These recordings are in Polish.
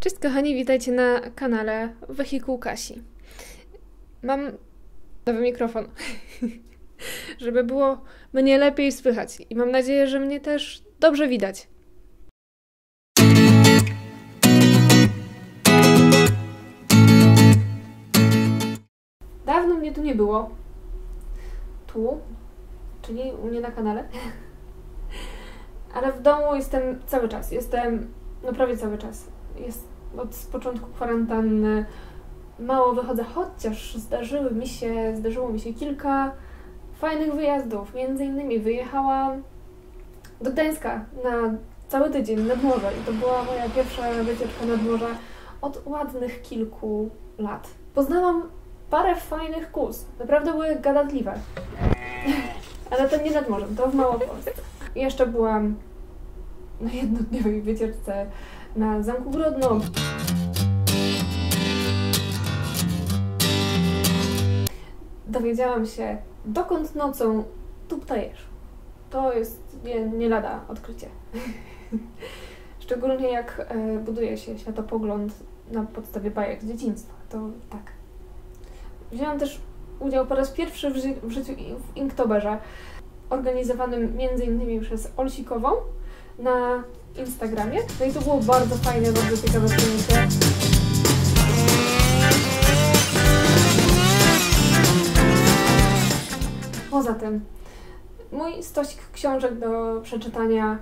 Cześć kochani, witajcie na kanale Wehikuł Kasi. Mam nowy mikrofon, żeby było mnie lepiej słychać i mam nadzieję, że mnie też dobrze widać. Dawno mnie tu nie było. Tu, czyli u mnie na kanale. Ale w domu jestem cały czas. Jestem, no prawie cały czas. Jest od początku kwarantanny mało wychodzę, chociaż zdarzyły mi się, zdarzyło mi się kilka fajnych wyjazdów. Między innymi wyjechałam do Gdańska na cały tydzień nad morze i to była moja pierwsza wycieczka nad morze od ładnych kilku lat. Poznałam parę fajnych kus. Naprawdę były gadatliwe. Ale to nie nad morzem, to w Małopolsce. I jeszcze byłam na jednodniowej wycieczce na Zamku Grodno. Dowiedziałam się, dokąd nocą tu ptajesz. To jest nie, nie lada odkrycie. Szczególnie jak e, buduje się światopogląd na podstawie bajek z dzieciństwa. To tak. Wzięłam też udział po raz pierwszy w, ży w życiu w Inktoberze, organizowanym m.in. przez Olsikową na Instagramie. No i to było bardzo fajne, bardzo ciekawe przyjęcie. Poza tym, mój stosik książek do przeczytania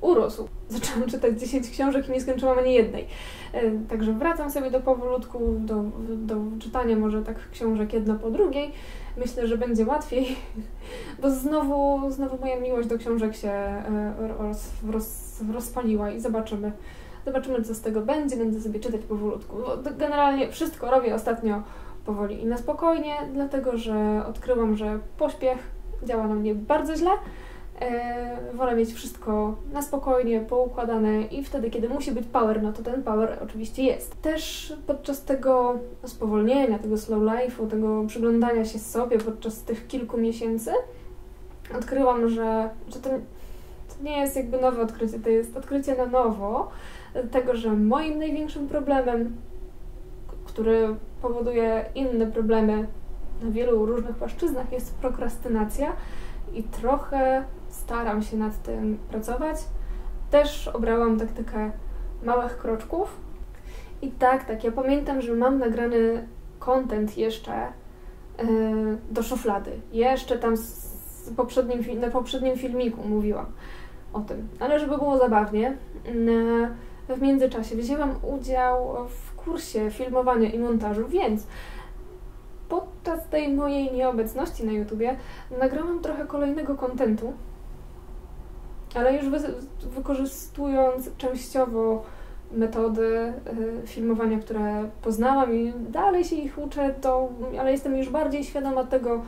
urósł. Zaczęłam czytać 10 książek i nie skończyłam ani jednej. E, także wracam sobie do powolutku, do, do czytania może tak książek jedno po drugiej. Myślę, że będzie łatwiej, bo znowu, znowu moja miłość do książek się e, roz, roz, rozpaliła i zobaczymy. Zobaczymy, co z tego będzie. Będę sobie czytać powolutku. Generalnie wszystko robię ostatnio powoli i na spokojnie, dlatego że odkryłam, że pośpiech działa na mnie bardzo źle wolę mieć wszystko na spokojnie, poukładane i wtedy, kiedy musi być power, no to ten power oczywiście jest. Też podczas tego spowolnienia, tego slow life'u, tego przyglądania się sobie podczas tych kilku miesięcy odkryłam, że, że to, to nie jest jakby nowe odkrycie, to jest odkrycie na nowo tego, że moim największym problemem, który powoduje inne problemy na wielu różnych płaszczyznach, jest prokrastynacja i trochę staram się nad tym pracować. Też obrałam taktykę małych kroczków. I tak, tak, ja pamiętam, że mam nagrany content jeszcze yy, do szuflady. Jeszcze tam z poprzednim, na poprzednim filmiku mówiłam o tym. Ale żeby było zabawnie, yy, w międzyczasie wzięłam udział w kursie filmowania i montażu, więc podczas tej mojej nieobecności na YouTubie nagrałam trochę kolejnego kontentu, ale już wy, wykorzystując częściowo metody y, filmowania, które poznałam i dalej się ich uczę, to, ale jestem już bardziej świadoma tego,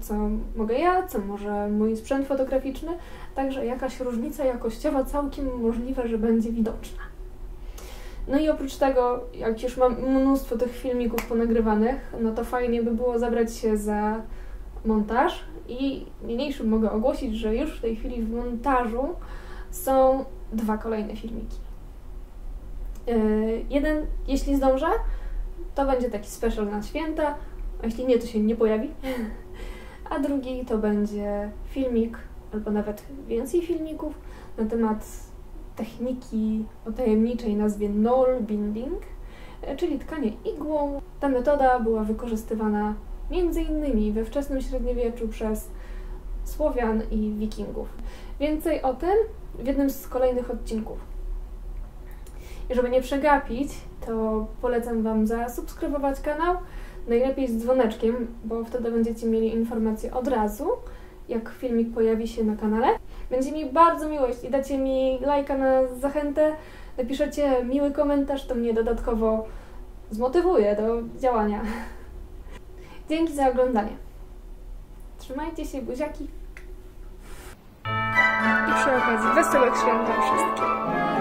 co mogę ja, co może mój sprzęt fotograficzny, także jakaś różnica jakościowa całkiem możliwe, że będzie widoczna. No i oprócz tego, jak już mam mnóstwo tych filmików ponagrywanych, no to fajnie by było zabrać się za montaż i niniejszym mogę ogłosić, że już w tej chwili w montażu są dwa kolejne filmiki. Yy, jeden, jeśli zdążę, to będzie taki special na święta, a jeśli nie, to się nie pojawi. A drugi to będzie filmik, albo nawet więcej filmików na temat techniki o tajemniczej nazwie Knoll Binding, e, czyli tkanie igłą. Ta metoda była wykorzystywana między innymi we wczesnym średniowieczu przez Słowian i Wikingów. Więcej o tym w jednym z kolejnych odcinków. I żeby nie przegapić, to polecam Wam zasubskrybować kanał, najlepiej z dzwoneczkiem, bo wtedy będziecie mieli informacje od razu, jak filmik pojawi się na kanale. Będzie mi bardzo miło, jeśli dacie mi lajka na zachętę, napiszecie miły komentarz, to mnie dodatkowo zmotywuje do działania. Dzięki za oglądanie. Trzymajcie się, buziaki. I przy okazji wesołych świąt wszystkim.